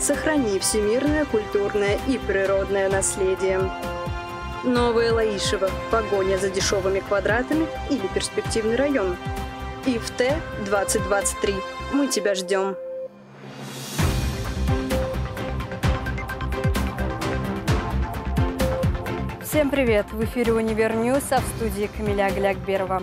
Сохрани всемирное культурное и природное наследие. Новое Лаишево. Погоня за дешевыми квадратами или перспективный район. IFTE 2023. Мы тебя ждем. Всем привет! В эфире «Univer News», а в студии Камиля Глякберова.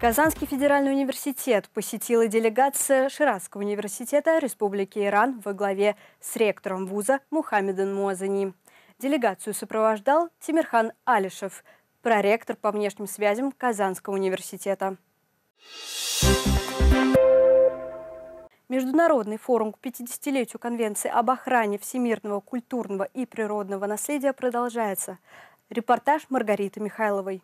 Казанский федеральный университет посетила делегация Ширазского университета Республики Иран во главе с ректором вуза Мухаммедом Муазани. Делегацию сопровождал Тимирхан Алишев, проректор по внешним связям Казанского университета. Международный форум к 50-летию Конвенции об охране всемирного культурного и природного наследия продолжается. Репортаж Маргариты Михайловой.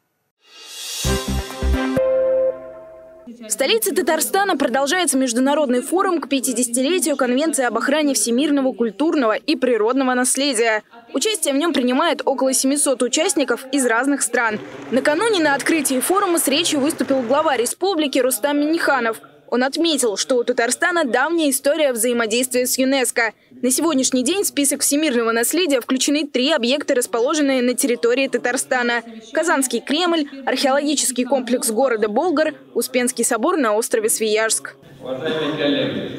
В столице Татарстана продолжается международный форум к 50-летию Конвенции об охране всемирного культурного и природного наследия. Участие в нем принимает около 700 участников из разных стран. Накануне на открытии форума с речью выступил глава республики Рустам Миниханов – он отметил, что у Татарстана давняя история взаимодействия с ЮНЕСКо. На сегодняшний день в список всемирного наследия включены три объекта, расположенные на территории Татарстана. Казанский Кремль, археологический комплекс города Болгар, Успенский собор на острове Свияжск. Уважаемые коллеги,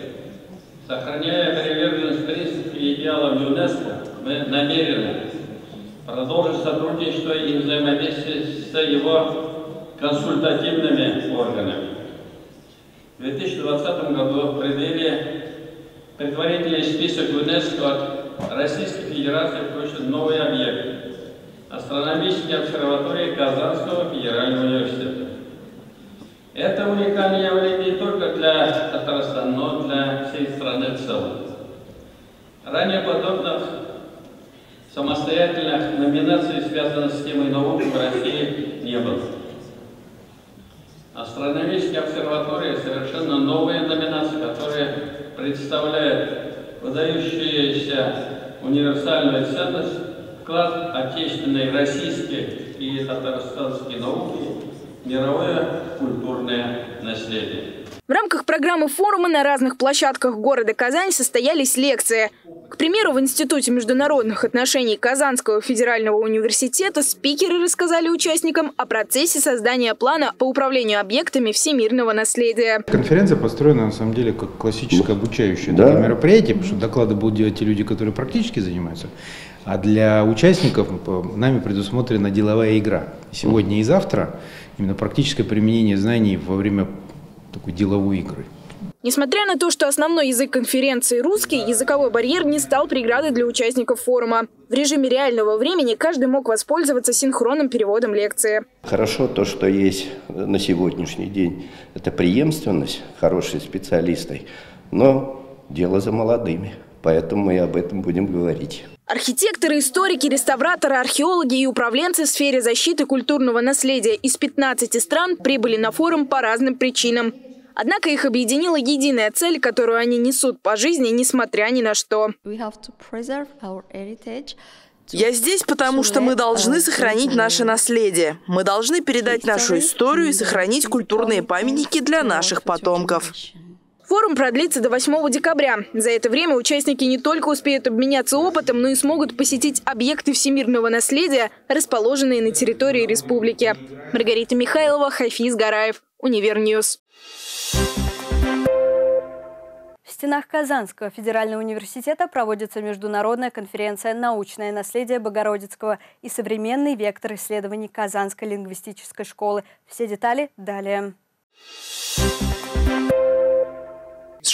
сохраняя приверженность принципам и идеалам ЮНЕСКО, мы намерены продолжить сотрудничество и взаимодействие с его консультативными органами. В 2020 году преддверии предварительный список ЮНЕСКО от Российской Федерации включен новый объект – астрономические обсерватории Казанского федерального университета. Это уникальное явление не только для Татарстана, но и для всей страны в целом. Ранее подобных самостоятельных номинаций, связанных с темой науки, в России не было. Астрономические обсерватории совершенно новая номинация, которая представляет выдающуюся универсальную ценность, вклад отечественной, российской и татарстанской науки мировое культурное наследие. В рамках программы форума на разных площадках города Казань состоялись лекции – к примеру, в Институте международных отношений Казанского федерального университета спикеры рассказали участникам о процессе создания плана по управлению объектами всемирного наследия. Конференция построена на самом деле как классическое обучающее да. мероприятие, потому что доклады будут делать те люди, которые практически занимаются. А для участников нами предусмотрена деловая игра. Сегодня и завтра именно практическое применение знаний во время такой деловой игры. Несмотря на то, что основной язык конференции русский, языковой барьер не стал преградой для участников форума. В режиме реального времени каждый мог воспользоваться синхронным переводом лекции. Хорошо то, что есть на сегодняшний день, это преемственность хороших специалистов, но дело за молодыми, поэтому мы об этом будем говорить. Архитекторы, историки, реставраторы, археологи и управленцы в сфере защиты культурного наследия из 15 стран прибыли на форум по разным причинам. Однако их объединила единая цель, которую они несут по жизни, несмотря ни на что. Я здесь, потому что мы должны сохранить наше наследие. Мы должны передать нашу историю и сохранить культурные памятники для наших потомков. Форум продлится до 8 декабря. За это время участники не только успеют обменяться опытом, но и смогут посетить объекты всемирного наследия, расположенные на территории республики. Маргарита Михайлова, Хафиз Гараев, Univer News. В стенах Казанского федерального университета проводится международная конференция «Научное наследие Богородицкого» и современный вектор исследований Казанской лингвистической школы. Все детали далее.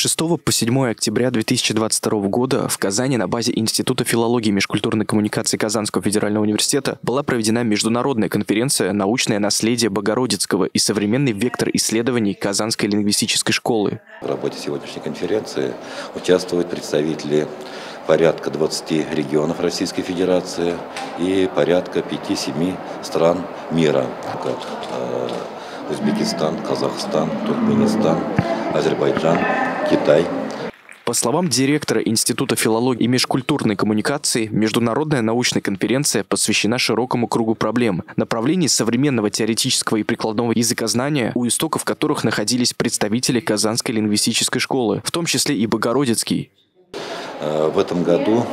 6 по 7 октября 2022 года в Казани на базе Института филологии и межкультурной коммуникации Казанского федерального университета была проведена международная конференция «Научное наследие Богородицкого и современный вектор исследований Казанской лингвистической школы». В работе сегодняшней конференции участвуют представители порядка 20 регионов Российской Федерации и порядка 5-7 стран мира, как э, Узбекистан, Казахстан, Туркменистан, Азербайджан, Китай. По словам директора Института филологии и межкультурной коммуникации, международная научная конференция посвящена широкому кругу проблем, направлений современного теоретического и прикладного языкознания, у истоков которых находились представители Казанской лингвистической школы, в том числе и Богородицкий. В этом году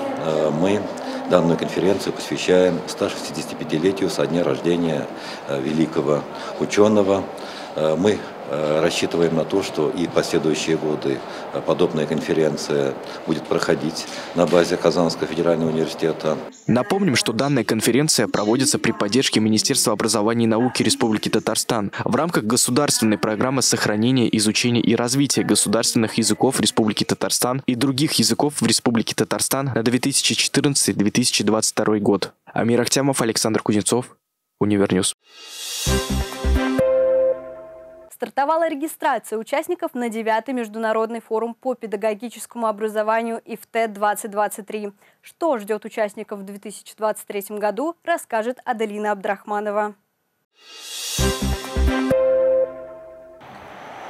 мы данную конференцию посвящаем 165-летию со дня рождения великого ученого. Мы Э, рассчитываем на то, что и последующие годы э, подобная конференция будет проходить на базе Казанского федерального университета. Напомним, что данная конференция проводится при поддержке Министерства образования и науки Республики Татарстан в рамках государственной программы сохранения, изучения и развития государственных языков Республики Татарстан и других языков в Республике Татарстан на 2014-2022 год. Амир Ахтямов, Александр Кузнецов, Univer News. Стартовала регистрация участников на 9-й международный форум по педагогическому образованию IFTE-2023. Что ждет участников в 2023 году, расскажет Аделина Абдрахманова.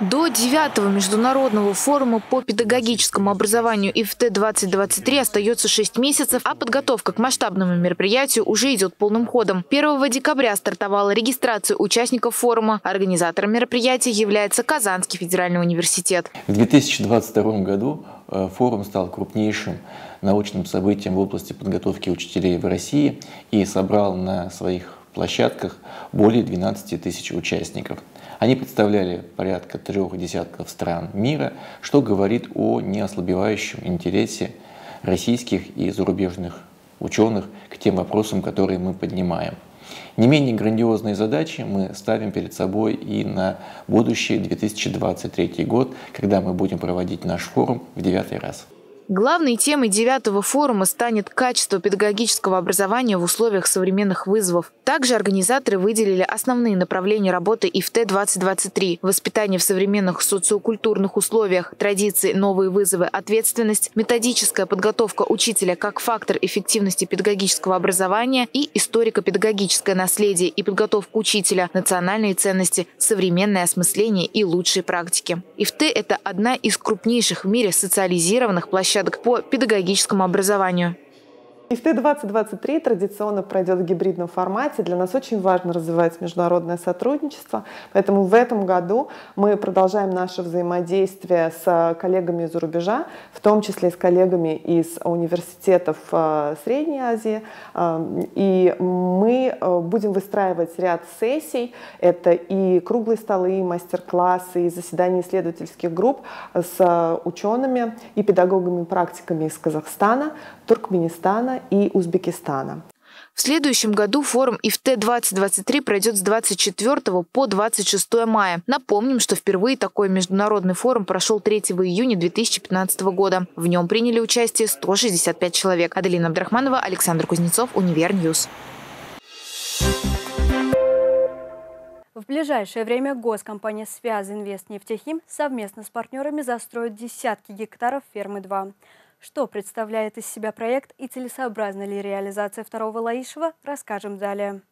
До 9-го международного форума по педагогическому образованию IFTE-2023 остается 6 месяцев, а подготовка к масштабному мероприятию уже идет полным ходом. 1 декабря стартовала регистрация участников форума. Организатором мероприятия является Казанский федеральный университет. В 2022 году э, форум стал крупнейшим научным событием в области подготовки учителей в России и собрал на своих площадках более 12 тысяч участников. Они представляли порядка трех десятков стран мира, что говорит о неослабевающем интересе российских и зарубежных ученых к тем вопросам, которые мы поднимаем. Не менее грандиозные задачи мы ставим перед собой и на будущий 2023 год, когда мы будем проводить наш форум в девятый раз. Главной темой девятого форума станет качество педагогического образования в условиях современных вызовов. Также организаторы выделили основные направления работы ИФТ-2023 – воспитание в современных социокультурных условиях, традиции, новые вызовы, ответственность, методическая подготовка учителя как фактор эффективности педагогического образования и историко-педагогическое наследие и подготовка учителя, национальные ценности, современное осмысление и лучшие практики. ИФТ – это одна из крупнейших в мире социализированных площадок площадок по педагогическому образованию. ИФТ-2023 традиционно пройдет в гибридном формате. Для нас очень важно развивать международное сотрудничество. Поэтому в этом году мы продолжаем наше взаимодействие с коллегами из-за рубежа, в том числе с коллегами из университетов э, Средней Азии. Э, и мы э, будем выстраивать ряд сессий. Это и круглые столы, и мастер-классы, и заседания исследовательских групп с учеными и педагогами-практиками из Казахстана, Туркменистана и Узбекистана. В следующем году форум IFTE-2023 пройдет с 24 по 26 мая. Напомним, что впервые такой международный форум прошел 3 июня 2015 года. В нем приняли участие 165 человек. Аделина Абдрахманова, Александр Кузнецов, Univer News. В ближайшее время госкомпания «Связьинвестнефтехим» совместно с партнерами застроит десятки гектаров фермы-2. Что представляет из себя проект и целесообразна ли реализация второго Лаишева, расскажем далее.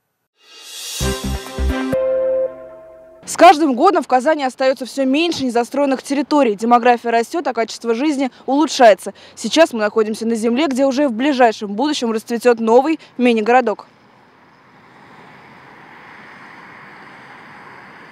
С каждым годом в Казани остается все меньше незастроенных территорий. Демография растет, а качество жизни улучшается. Сейчас мы находимся на земле, где уже в ближайшем будущем расцветет новый мини-городок.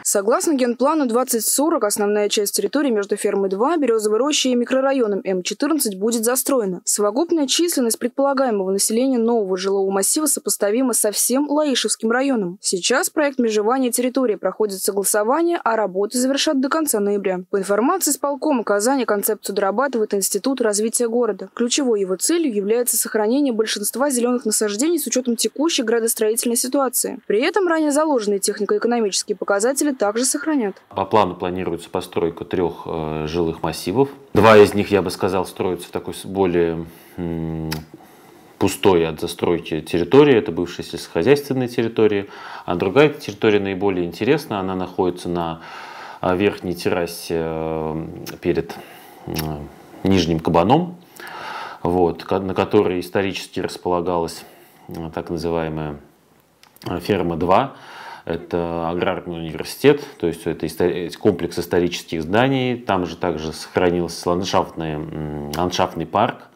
Согласно генплану 2040, основная часть территории между фермой 2, Березовой рощей и микрорайоном М14 будет застроена. Совокупная численность предполагаемого населения нового жилого массива сопоставима со всем Лаишевским районом. Сейчас проект межевания территории проходит согласование, а работы завершат до конца ноября. По информации с полкома Казани, концепцию дорабатывает Институт развития города. Ключевой его целью является сохранение большинства зеленых насаждений с учетом текущей градостроительной ситуации. При этом ранее заложенные технико-экономические показатели также сохранят. По плану планируется постройка трех э, жилых массивов. Два из них, я бы сказал, строятся в такой более пустой от застройки территории, это бывшая сельскохозяйственная территория, а другая территория наиболее интересна, она находится на э, верхней террасе э, перед э, Нижним Кабаном, вот, на которой исторически располагалась так называемая ферма 2, это аграрный университет, то есть это комплекс исторических зданий, там же также сохранился ландшафтный, ландшафтный парк,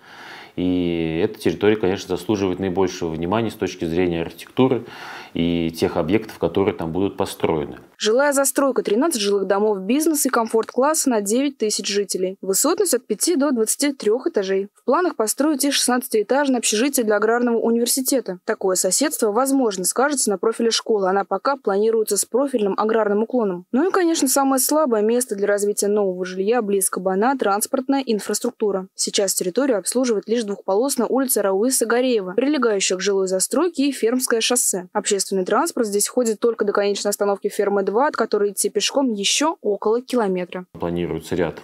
и эта территория, конечно, заслуживает наибольшего внимания с точки зрения архитектуры и тех объектов, которые там будут построены. Жилая застройка, 13 жилых домов, бизнес и комфорт-класса на 9 тысяч жителей. Высотность от 5 до 23 этажей. В планах построить и 16-этажное общежитие для аграрного университета. Такое соседство, возможно, скажется на профиле школы. Она пока планируется с профильным аграрным уклоном. Ну и, конечно, самое слабое место для развития нового жилья близко Бана – транспортная инфраструктура. Сейчас территорию обслуживает лишь двухполосная улица Рауиса Гореева, прилегающая к жилой застройке и Фермское шоссе. Общественный транспорт здесь ходит только до конечной остановки фермы 2, от которой идти пешком еще около километра. Планируется ряд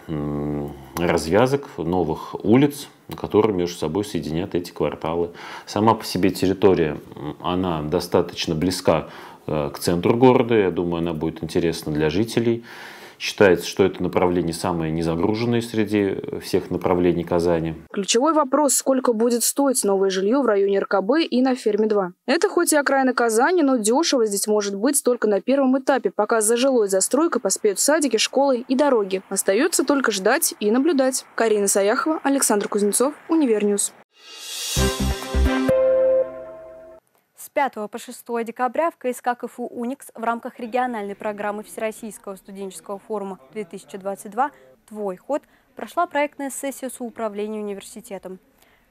развязок, новых улиц, которые между собой соединят эти кварталы. Сама по себе территория, она достаточно близка э, к центру города. Я думаю, она будет интересна для жителей. Считается, что это направление самое незагруженное среди всех направлений Казани. Ключевой вопрос, сколько будет стоить новое жилье в районе РКБ и на ферме 2. Это хоть и окраина Казани, но дешево здесь может быть только на первом этапе, пока за жилой застройкой поспеют садики, школы и дороги. Остается только ждать и наблюдать. Карина Саяхова, Александр Кузнецов, Univer News. 5 по 6 декабря в КСК КФУ «Уникс» в рамках региональной программы Всероссийского студенческого форума 2022 «Твой ход» прошла проектная сессия с управлением университетом.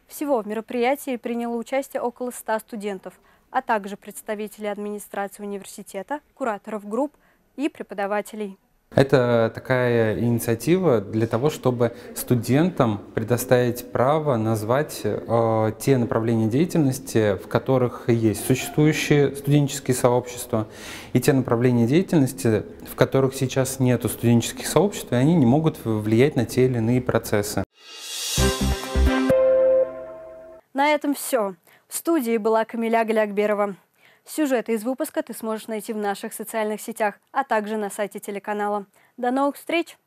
Всего в мероприятии приняло участие около 100 студентов, а также представители администрации университета, кураторов групп и преподавателей. Это такая инициатива для того, чтобы студентам предоставить право назвать э, те направления деятельности, в которых есть существующие студенческие сообщества, и те направления деятельности, в которых сейчас нет студенческих сообществ, и они не могут влиять на те или иные процессы. На этом все. В студии была Камиля Галякберова. Сюжеты из выпуска ты сможешь найти в наших социальных сетях, а также на сайте телеканала. До новых встреч!